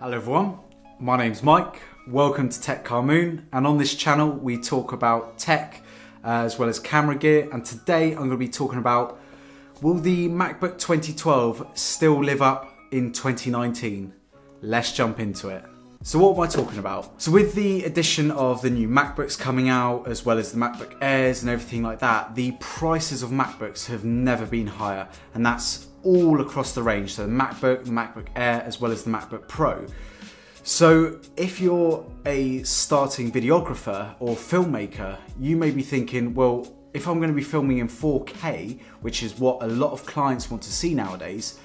Hello everyone, my name's Mike. Welcome to Techkhamun, and on this channel we talk about tech uh, as well as camera gear. And today I'm going to be talking about will the MacBook 2012 still live up in 2019? Let's jump into it. So what am I talking about? So with the addition of the new MacBooks coming out, as well as the MacBook Airs and everything like that, the prices of MacBooks have never been higher, and that's all across the range. So the MacBook, the MacBook Air, as well as the MacBook Pro. So if you're a starting videographer or filmmaker, you may be thinking, well, if I'm going to be filming in 4K, which is what a lot of clients want to see nowadays,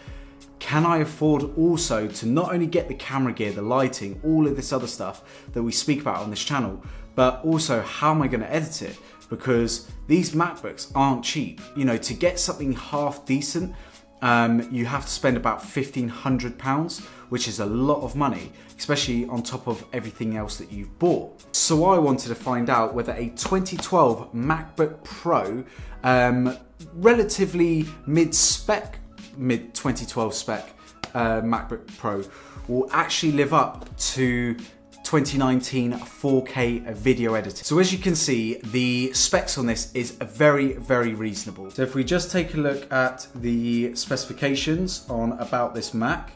can I afford also to not only get the camera gear, the lighting, all of this other stuff that we speak about on this channel, but also how am I going to edit it? Because these MacBooks aren't cheap. You know, to get something half decent, um, you have to spend about £1,500, which is a lot of money, especially on top of everything else that you've bought. So I wanted to find out whether a 2012 MacBook Pro, um, relatively mid-spec mid 2012 spec uh, MacBook Pro will actually live up to 2019 4K video editing. So as you can see, the specs on this is very, very reasonable. So if we just take a look at the specifications on about this Mac,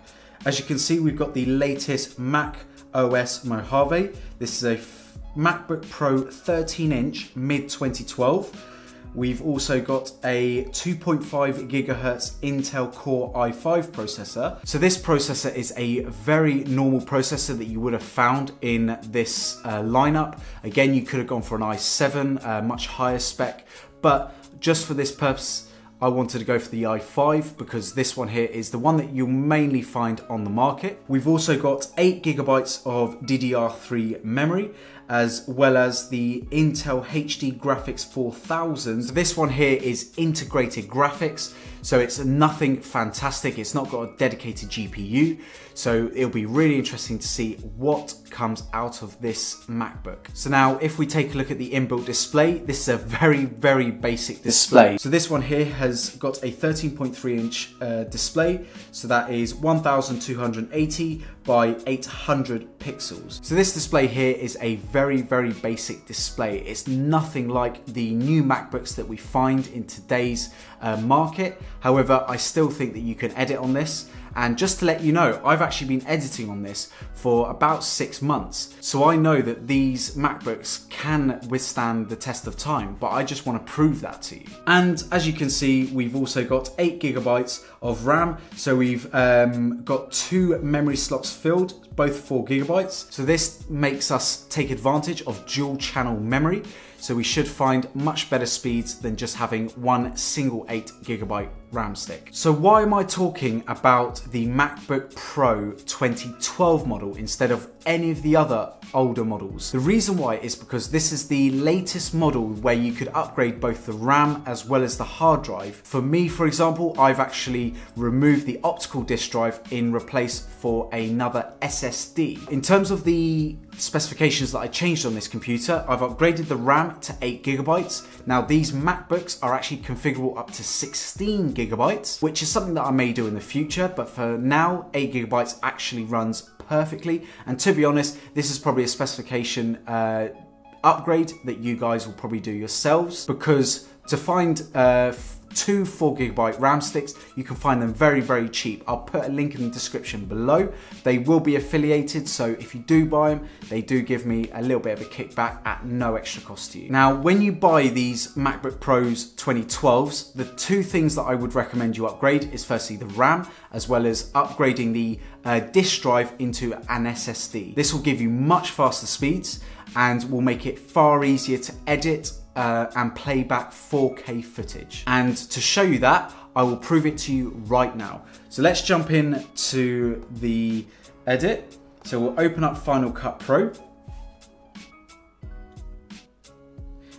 as you can see, we've got the latest Mac OS Mojave. This is a MacBook Pro 13 inch mid 2012. We've also got a 2.5 gigahertz Intel Core i5 processor. So this processor is a very normal processor that you would have found in this uh, lineup. Again, you could have gone for an i7, uh, much higher spec, but just for this purpose, I wanted to go for the i5 because this one here is the one that you'll mainly find on the market. We've also got 8 gigabytes of DDR3 memory as well as the Intel HD Graphics 4000. So this one here is integrated graphics, so it's nothing fantastic. It's not got a dedicated GPU, so it'll be really interesting to see what comes out of this MacBook. So now if we take a look at the inbuilt display, this is a very, very basic display. display. So this one here has got a 13.3 inch uh, display, so that is 1280 by 800 pixels. So this display here is a very, very basic display. It's nothing like the new MacBooks that we find in today's uh, market. However, I still think that you can edit on this and just to let you know, I've actually been editing on this for about six months. So I know that these MacBooks can withstand the test of time, but I just want to prove that to you. And as you can see, we've also got eight gigabytes of RAM. So we've um, got two memory slots filled, both four gigabytes. So this makes us take advantage of dual channel memory. So we should find much better speeds than just having one single 8 gigabyte RAM stick. So why am I talking about the MacBook Pro 2012 model instead of any of the other older models? The reason why is because this is the latest model where you could upgrade both the RAM as well as the hard drive. For me, for example, I've actually removed the optical disk drive in replace for another SSD. In terms of the specifications that I changed on this computer, I've upgraded the RAM to 8 gigabytes. Now these MacBooks are actually configurable up to 16 gigabytes, which is something that I may do in the future, but for now, 8 gigabytes actually runs perfectly. And to be honest, this is probably a specification uh, upgrade that you guys will probably do yourselves because to find uh, two 4 gigabyte RAM sticks. You can find them very, very cheap. I'll put a link in the description below. They will be affiliated, so if you do buy them, they do give me a little bit of a kickback at no extra cost to you. Now, when you buy these MacBook Pros 2012s, the two things that I would recommend you upgrade is firstly the RAM, as well as upgrading the uh, disk drive into an SSD. This will give you much faster speeds and will make it far easier to edit uh, and play back 4K footage. And to show you that, I will prove it to you right now. So let's jump in to the edit. So we'll open up Final Cut Pro.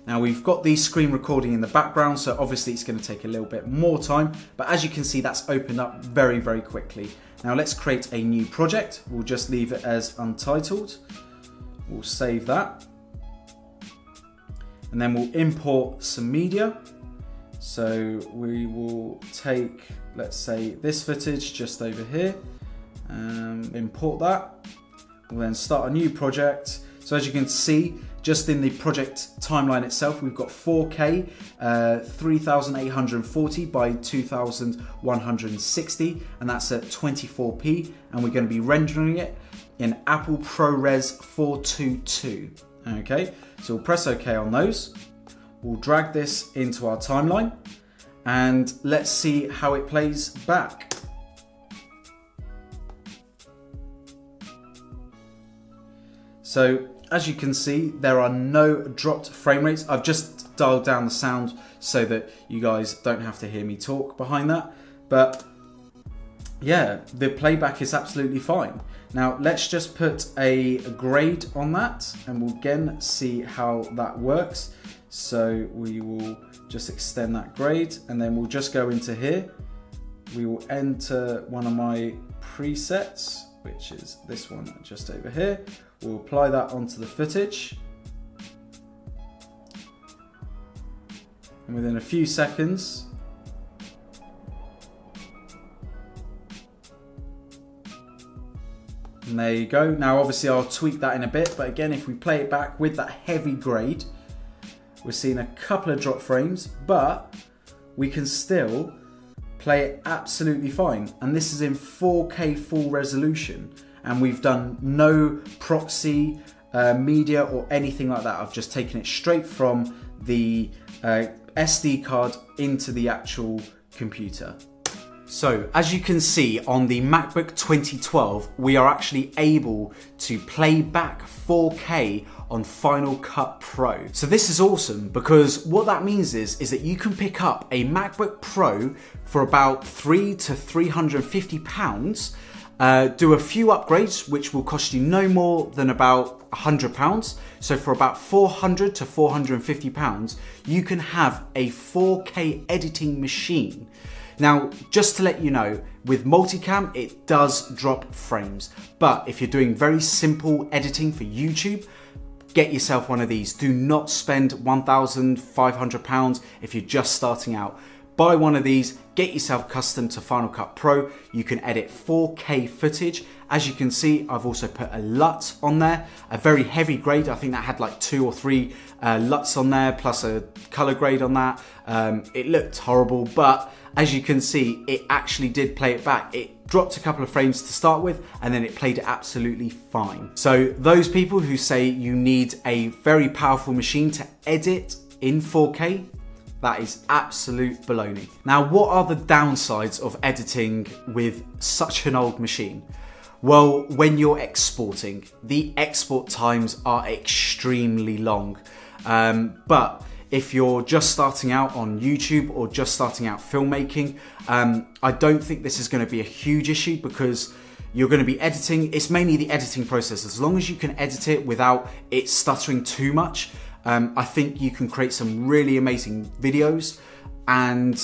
Now we've got the screen recording in the background, so obviously it's gonna take a little bit more time, but as you can see, that's opened up very, very quickly. Now let's create a new project. We'll just leave it as untitled. We'll save that and then we'll import some media. So we will take, let's say this footage just over here, um, import that. We'll then start a new project. So as you can see, just in the project timeline itself, we've got 4K, uh, 3840 by 2160, and that's at 24p. And we're going to be rendering it in Apple ProRes 422. Okay, so we'll press OK on those. We'll drag this into our timeline and let's see how it plays back. So as you can see, there are no dropped frame rates. I've just dialed down the sound so that you guys don't have to hear me talk behind that. But yeah, the playback is absolutely fine. Now let's just put a grade on that and we'll again see how that works. So we will just extend that grade and then we'll just go into here. We will enter one of my presets, which is this one just over here. We'll apply that onto the footage. And within a few seconds, And there you go. Now obviously I'll tweak that in a bit, but again, if we play it back with that heavy grade, we're seeing a couple of drop frames, but we can still play it absolutely fine. And this is in 4K full resolution. And we've done no proxy uh, media or anything like that. I've just taken it straight from the uh, SD card into the actual computer. So as you can see on the MacBook 2012, we are actually able to play back 4K on Final Cut Pro. So this is awesome because what that means is, is that you can pick up a MacBook Pro for about three to 350 pounds uh, do a few upgrades, which will cost you no more than about £100. So for about 400 to 450 pounds, you can have a 4K editing machine. Now, just to let you know, with multicam, it does drop frames. But if you're doing very simple editing for YouTube, get yourself one of these. Do not spend £1,500 if you're just starting out. Buy one of these, get yourself custom to Final Cut Pro. You can edit 4K footage. As you can see, I've also put a LUT on there, a very heavy grade. I think that had like two or three uh, LUTs on there, plus a color grade on that. Um, it looked horrible, but as you can see, it actually did play it back. It dropped a couple of frames to start with, and then it played it absolutely fine. So those people who say you need a very powerful machine to edit in 4K, that is absolute baloney. Now, what are the downsides of editing with such an old machine? Well, when you're exporting, the export times are extremely long. Um, but if you're just starting out on YouTube or just starting out filmmaking, um, I don't think this is going to be a huge issue because you're going to be editing. It's mainly the editing process. As long as you can edit it without it stuttering too much, um, I think you can create some really amazing videos and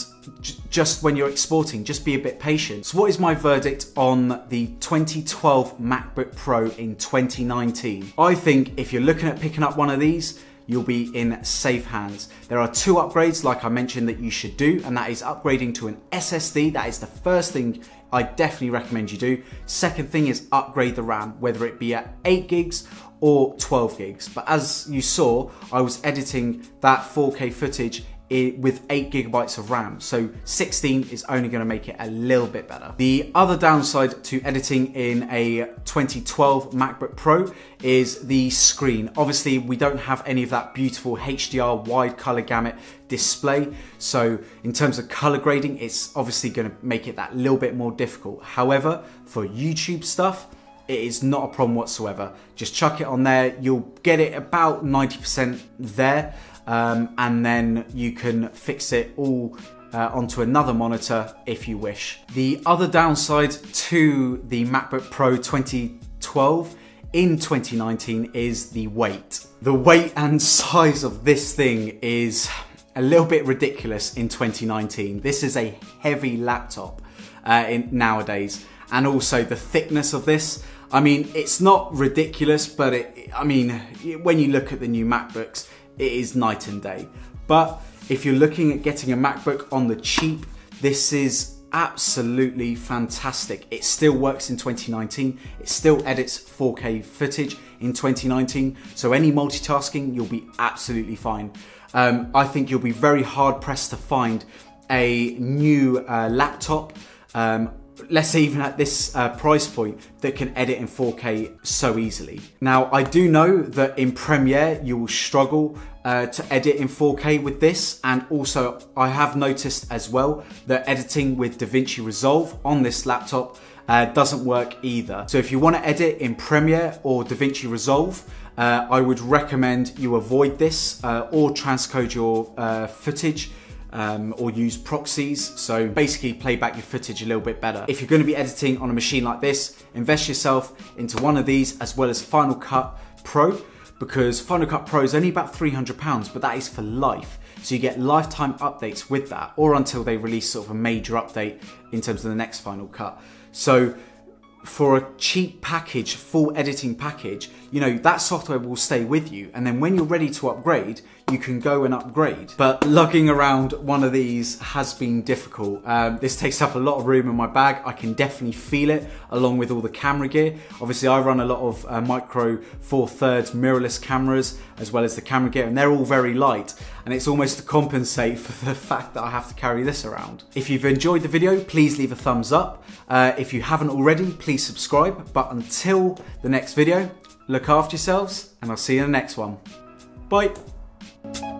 just when you're exporting, just be a bit patient. So, what is my verdict on the 2012 MacBook Pro in 2019? I think if you're looking at picking up one of these, you'll be in safe hands. There are two upgrades, like I mentioned, that you should do, and that is upgrading to an SSD. That is the first thing I definitely recommend you do. Second thing is upgrade the RAM, whether it be at 8 gigs or 12 gigs. But as you saw, I was editing that 4K footage with 8 gigabytes of RAM. So 16 is only going to make it a little bit better. The other downside to editing in a 2012 MacBook Pro is the screen. Obviously, we don't have any of that beautiful HDR wide color gamut display. So in terms of color grading, it's obviously going to make it that little bit more difficult. However, for YouTube stuff, it is not a problem whatsoever. Just chuck it on there. You'll get it about 90% there. Um, and then you can fix it all uh, onto another monitor if you wish. The other downside to the MacBook Pro 2012 in 2019 is the weight. The weight and size of this thing is a little bit ridiculous in 2019. This is a heavy laptop uh, in, nowadays, and also the thickness of this. I mean, it's not ridiculous, but it, I mean, when you look at the new MacBooks, it is night and day. But if you're looking at getting a MacBook on the cheap, this is absolutely fantastic. It still works in 2019. It still edits 4K footage in 2019. So any multitasking, you'll be absolutely fine. Um, I think you'll be very hard pressed to find a new uh, laptop um, let's say even at this uh, price point that can edit in 4K so easily. Now I do know that in Premiere you will struggle uh, to edit in 4K with this and also I have noticed as well that editing with DaVinci Resolve on this laptop uh, doesn't work either. So if you want to edit in Premiere or DaVinci Resolve uh, I would recommend you avoid this uh, or transcode your uh, footage um, or use proxies. So basically play back your footage a little bit better. If you're gonna be editing on a machine like this, invest yourself into one of these as well as Final Cut Pro because Final Cut Pro is only about 300 pounds, but that is for life. So you get lifetime updates with that or until they release sort of a major update in terms of the next Final Cut. So for a cheap package, full editing package, you know, that software will stay with you. And then when you're ready to upgrade, you can go and upgrade. But lugging around one of these has been difficult. Um, this takes up a lot of room in my bag. I can definitely feel it along with all the camera gear. Obviously, I run a lot of uh, micro four thirds mirrorless cameras as well as the camera gear, and they're all very light. And it's almost to compensate for the fact that I have to carry this around. If you've enjoyed the video, please leave a thumbs up. Uh, if you haven't already, please subscribe. But until the next video, look after yourselves, and I'll see you in the next one. Bye.